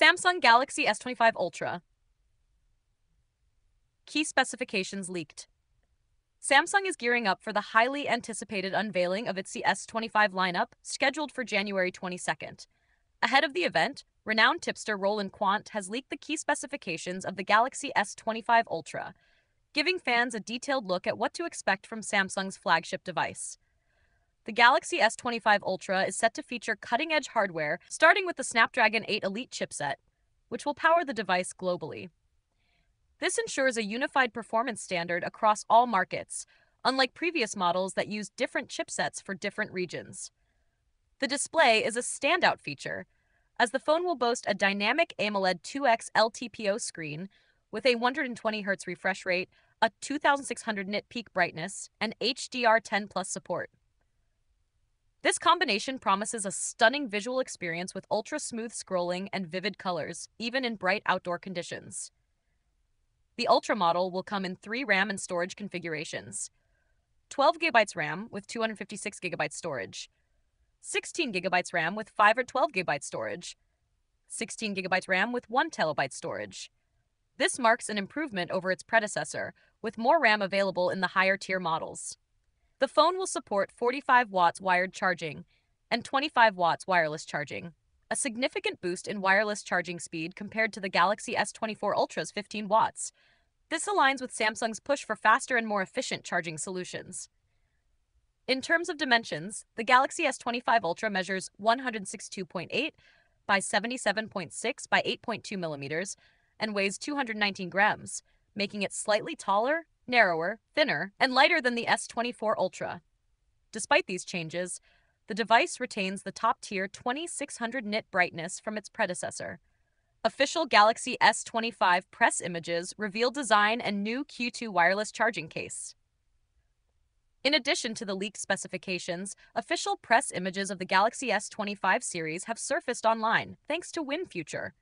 Samsung Galaxy S25 Ultra. Key specifications leaked. Samsung is gearing up for the highly anticipated unveiling of its S25 lineup, scheduled for January 22nd. Ahead of the event, renowned tipster Roland Quant has leaked the key specifications of the Galaxy S25 Ultra, giving fans a detailed look at what to expect from Samsung's flagship device. The Galaxy S25 Ultra is set to feature cutting edge hardware, starting with the Snapdragon 8 Elite chipset, which will power the device globally. This ensures a unified performance standard across all markets, unlike previous models that used different chipsets for different regions. The display is a standout feature, as the phone will boast a dynamic AMOLED 2X LTPO screen with a 120Hz refresh rate, a 2600 nit peak brightness, and HDR10 Plus support. This combination promises a stunning visual experience with ultra smooth scrolling and vivid colors, even in bright outdoor conditions. The Ultra model will come in three RAM and storage configurations 12GB RAM with 256GB storage, 16GB RAM with 5 or 12GB storage, 16GB RAM with 1TB storage. This marks an improvement over its predecessor, with more RAM available in the higher tier models. The phone will support 45 watts wired charging and 25 watts wireless charging, a significant boost in wireless charging speed compared to the Galaxy S24 Ultra's 15 watts, this aligns with Samsung's push for faster and more efficient charging solutions. In terms of dimensions, the Galaxy S25 Ultra measures 162.8 by 77.6 by 8.2 millimeters and weighs 219 grams, making it slightly taller, narrower, thinner, and lighter than the S24 Ultra. Despite these changes, the device retains the top tier 2600 nit brightness from its predecessor. Official Galaxy S25 press images reveal design and new Qi 2 wireless charging case. In addition to the leaked specifications, official press images of the Galaxy S25 series have surfaced online thanks to WinFuture.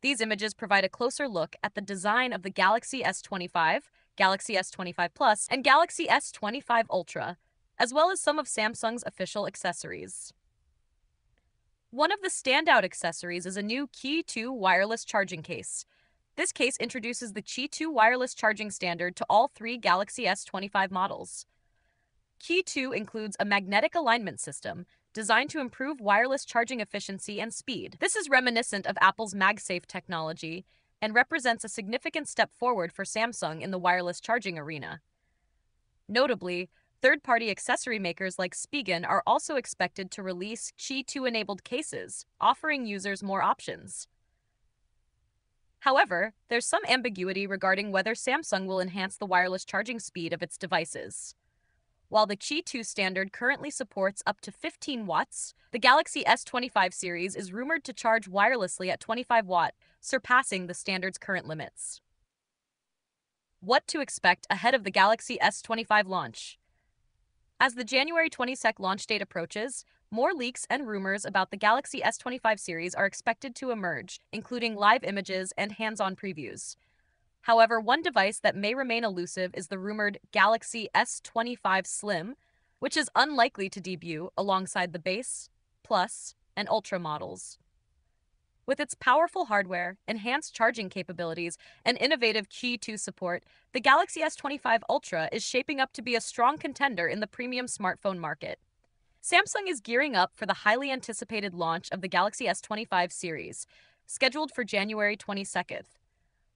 These images provide a closer look at the design of the Galaxy S25, Galaxy S25 Plus, and Galaxy S25 Ultra, as well as some of Samsung's official accessories. One of the standout accessories is a new Qi 2 wireless charging case. This case introduces the Qi 2 wireless charging standard to all three Galaxy S25 models. Qi 2 includes a magnetic alignment system designed to improve wireless charging efficiency and speed. This is reminiscent of Apple's MagSafe technology and represents a significant step forward for Samsung in the wireless charging arena. Notably, Third party accessory makers like Spigen are also expected to release Qi 2 enabled cases, offering users more options. However, there's some ambiguity regarding whether Samsung will enhance the wireless charging speed of its devices. While the Qi 2 standard currently supports up to 15 watts, the Galaxy S25 series is rumored to charge wirelessly at 25 watt, surpassing the standard's current limits. What to expect ahead of the Galaxy S25 launch? As the January 22nd launch date approaches, more leaks and rumors about the Galaxy S25 series are expected to emerge, including live images and hands on previews. However, one device that may remain elusive is the rumored Galaxy S25 Slim, which is unlikely to debut alongside the base, Plus, and Ultra models. With its powerful hardware, enhanced charging capabilities, and innovative Qi 2 support, the Galaxy S25 Ultra is shaping up to be a strong contender in the premium smartphone market. Samsung is gearing up for the highly anticipated launch of the Galaxy S25 series, scheduled for January 22nd.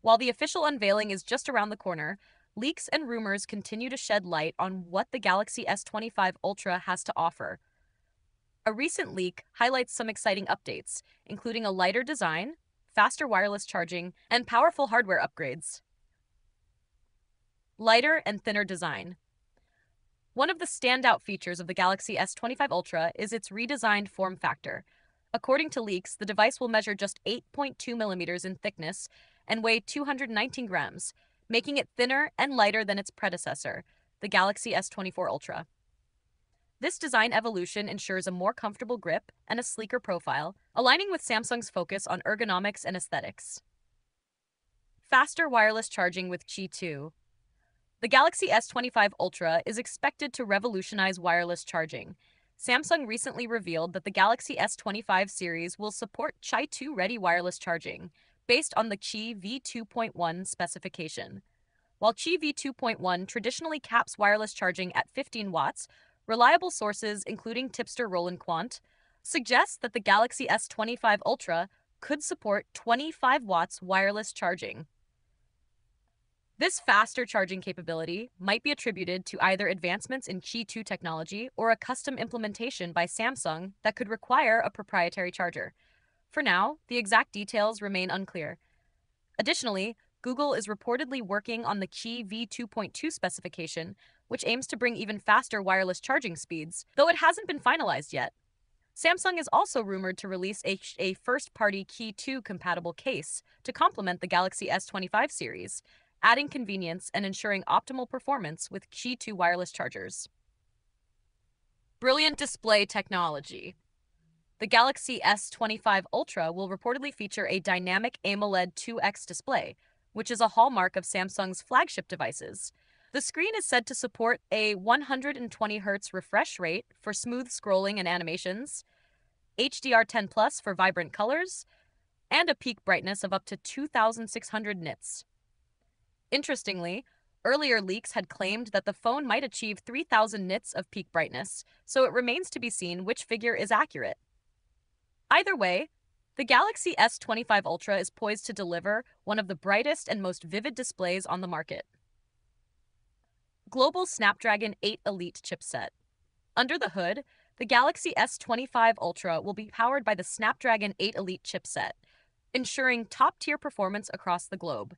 While the official unveiling is just around the corner, leaks and rumors continue to shed light on what the Galaxy S25 Ultra has to offer. A recent leak highlights some exciting updates, including a lighter design, faster wireless charging, and powerful hardware upgrades. Lighter and thinner design. One of the standout features of the Galaxy S25 Ultra is its redesigned form factor. According to leaks, the device will measure just 8.2 millimeters in thickness and weigh 219 grams, making it thinner and lighter than its predecessor, the Galaxy S24 Ultra. This design evolution ensures a more comfortable grip and a sleeker profile, aligning with Samsung's focus on ergonomics and aesthetics. Faster wireless charging with Qi 2. The Galaxy S25 Ultra is expected to revolutionize wireless charging, Samsung recently revealed that the Galaxy S25 series will support Qi 2 ready wireless charging based on the Qi V2.1 specification. While Qi V2.1 traditionally caps wireless charging at 15 watts, reliable sources, including tipster Roland Quant, suggest that the Galaxy S25 Ultra could support 25 watts wireless charging. This faster charging capability might be attributed to either advancements in Qi 2 technology or a custom implementation by Samsung that could require a proprietary charger. For now, the exact details remain unclear. Additionally, Google is reportedly working on the Qi V2.2 specification, which aims to bring even faster wireless charging speeds, though it hasn't been finalized yet. Samsung is also rumored to release a, a first party Qi 2 compatible case to complement the Galaxy S25 series, adding convenience and ensuring optimal performance with Qi 2 wireless chargers. Brilliant display technology. The Galaxy S25 Ultra will reportedly feature a dynamic AMOLED 2X display, which is a hallmark of Samsung's flagship devices. The screen is said to support a 120 Hz refresh rate for smooth scrolling and animations, HDR10 Plus for vibrant colors, and a peak brightness of up to 2600 nits. Interestingly, earlier leaks had claimed that the phone might achieve 3000 nits of peak brightness, so it remains to be seen which figure is accurate. Either way, the Galaxy S25 Ultra is poised to deliver one of the brightest and most vivid displays on the market. Global Snapdragon 8 Elite chipset. Under the hood, the Galaxy S25 Ultra will be powered by the Snapdragon 8 Elite chipset, ensuring top tier performance across the globe.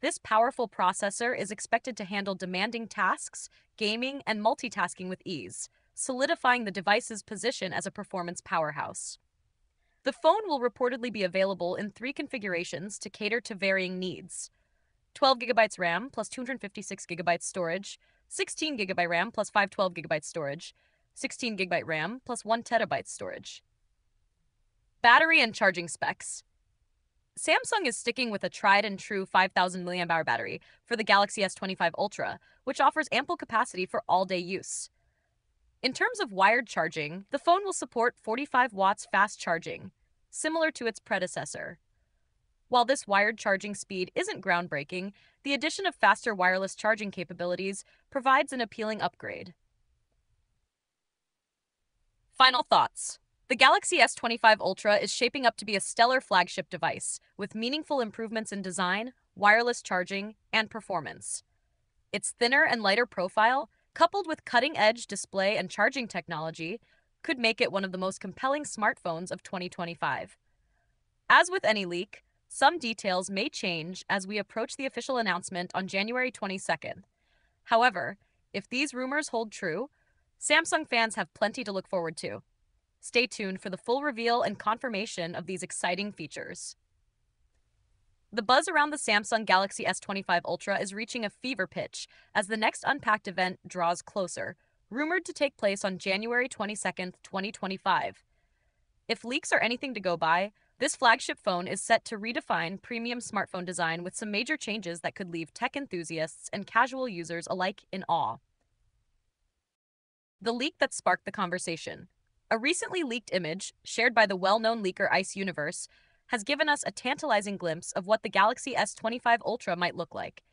This powerful processor is expected to handle demanding tasks, gaming, and multitasking with ease, solidifying the device's position as a performance powerhouse. The phone will reportedly be available in three configurations to cater to varying needs 12GB RAM plus 256GB storage, 16GB RAM plus 512GB storage, 16GB RAM plus 1TB storage. Battery and charging specs. Samsung is sticking with a tried and true 5000 mAh battery for the Galaxy S25 Ultra, which offers ample capacity for all day use. In terms of wired charging, the phone will support 45 watts fast charging, similar to its predecessor. While this wired charging speed isn't groundbreaking, the addition of faster wireless charging capabilities provides an appealing upgrade. Final thoughts. The Galaxy S25 Ultra is shaping up to be a stellar flagship device with meaningful improvements in design, wireless charging, and performance. Its thinner and lighter profile, coupled with cutting edge display and charging technology, could make it one of the most compelling smartphones of 2025. As with any leak, some details may change as we approach the official announcement on January 22nd. However, if these rumors hold true, Samsung fans have plenty to look forward to. Stay tuned for the full reveal and confirmation of these exciting features. The buzz around the Samsung Galaxy S25 Ultra is reaching a fever pitch as the next Unpacked event draws closer, rumored to take place on January 22, 2025. If leaks are anything to go by, this flagship phone is set to redefine premium smartphone design with some major changes that could leave tech enthusiasts and casual users alike in awe. The leak that sparked the conversation. A recently leaked image, shared by the well known leaker Ice Universe, has given us a tantalizing glimpse of what the Galaxy S25 Ultra might look like.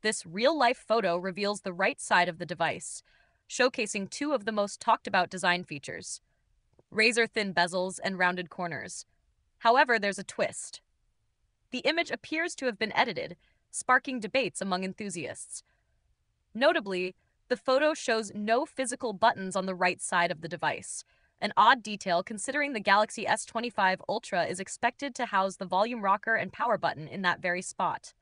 This real life photo reveals the right side of the device, showcasing two of the most talked about design features razor thin bezels and rounded corners. However, there's a twist. The image appears to have been edited, sparking debates among enthusiasts. Notably, the photo shows no physical buttons on the right side of the device, an odd detail considering the Galaxy S25 Ultra is expected to house the volume rocker and power button in that very spot.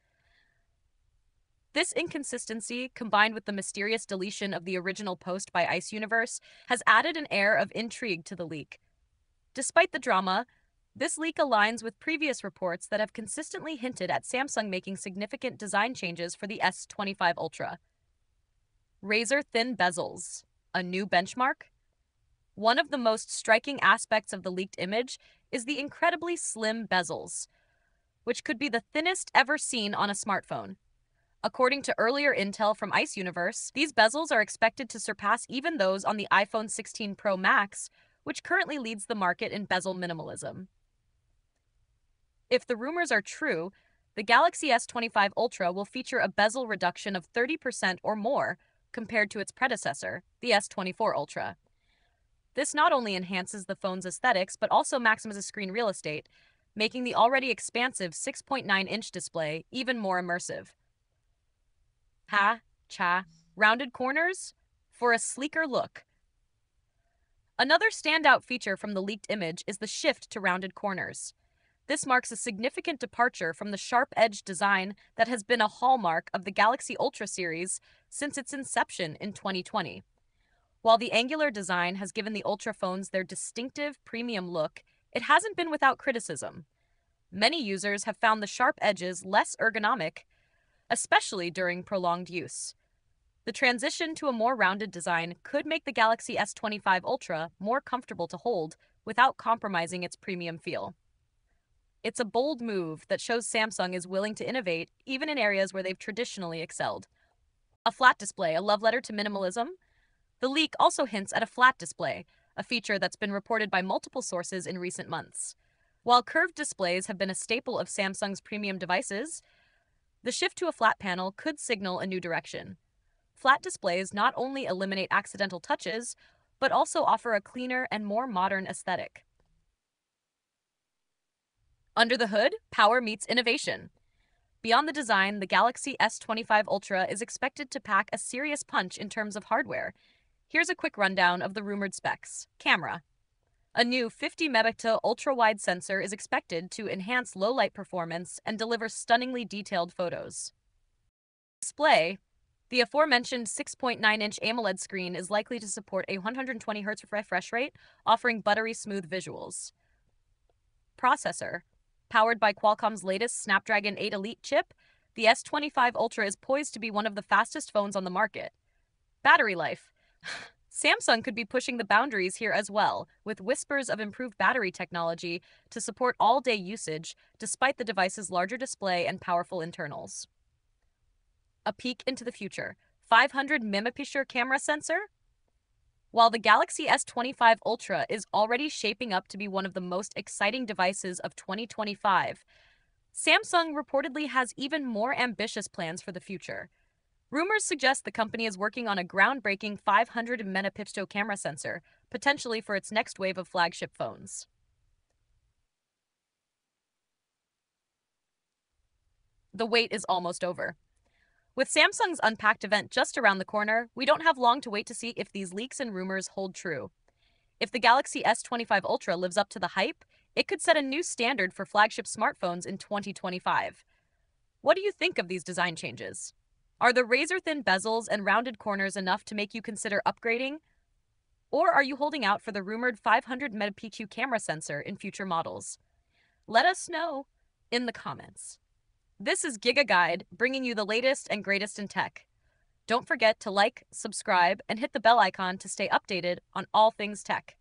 This inconsistency, combined with the mysterious deletion of the original post by Ice Universe, has added an air of intrigue to the leak. Despite the drama, this leak aligns with previous reports that have consistently hinted at Samsung making significant design changes for the S25 Ultra. Razor thin bezels, a new benchmark? One of the most striking aspects of the leaked image is the incredibly slim bezels, which could be the thinnest ever seen on a smartphone. According to earlier intel from Ice Universe, these bezels are expected to surpass even those on the iPhone 16 Pro Max, which currently leads the market in bezel minimalism. If the rumors are true, the Galaxy S25 Ultra will feature a bezel reduction of 30% or more compared to its predecessor, the S24 Ultra. This not only enhances the phone's aesthetics, but also maximizes screen real estate, making the already expansive 6.9 inch display even more immersive. Ha, cha, rounded corners for a sleeker look. Another standout feature from the leaked image is the shift to rounded corners. This marks a significant departure from the sharp edge design that has been a hallmark of the Galaxy Ultra series since its inception in 2020. While the angular design has given the Ultra phones their distinctive premium look, it hasn't been without criticism. Many users have found the sharp edges less ergonomic, especially during prolonged use. The transition to a more rounded design could make the Galaxy S25 Ultra more comfortable to hold without compromising its premium feel. It's a bold move that shows Samsung is willing to innovate even in areas where they've traditionally excelled. A flat display, a love letter to minimalism? The leak also hints at a flat display, a feature that's been reported by multiple sources in recent months. While curved displays have been a staple of Samsung's premium devices, the shift to a flat panel could signal a new direction. Flat displays not only eliminate accidental touches, but also offer a cleaner and more modern aesthetic. Under the hood, power meets innovation. Beyond the design, the Galaxy S25 Ultra is expected to pack a serious punch in terms of hardware. Here's a quick rundown of the rumored specs. Camera. A new 50 megapixel ultra wide sensor is expected to enhance low light performance and deliver stunningly detailed photos. Display The aforementioned 6.9 inch AMOLED screen is likely to support a 120 Hz refresh rate, offering buttery smooth visuals. Processor Powered by Qualcomm's latest Snapdragon 8 Elite chip, the S25 Ultra is poised to be one of the fastest phones on the market. Battery life. Samsung could be pushing the boundaries here as well, with whispers of improved battery technology to support all day usage despite the device's larger display and powerful internals. A peek into the future 500 megapixel camera sensor, while the Galaxy S25 Ultra is already shaping up to be one of the most exciting devices of 2025, Samsung reportedly has even more ambitious plans for the future. Rumors suggest the company is working on a groundbreaking 500 megapixel camera sensor, potentially for its next wave of flagship phones. The wait is almost over. With Samsung's Unpacked event just around the corner, we don't have long to wait to see if these leaks and rumors hold true. If the Galaxy S25 Ultra lives up to the hype, it could set a new standard for flagship smartphones in 2025. What do you think of these design changes? Are the razor thin bezels and rounded corners enough to make you consider upgrading? Or are you holding out for the rumored 500 megapixel camera sensor in future models? Let us know in the comments. This is Giga Guide, bringing you the latest and greatest in tech. Don't forget to like, subscribe, and hit the bell icon to stay updated on all things tech.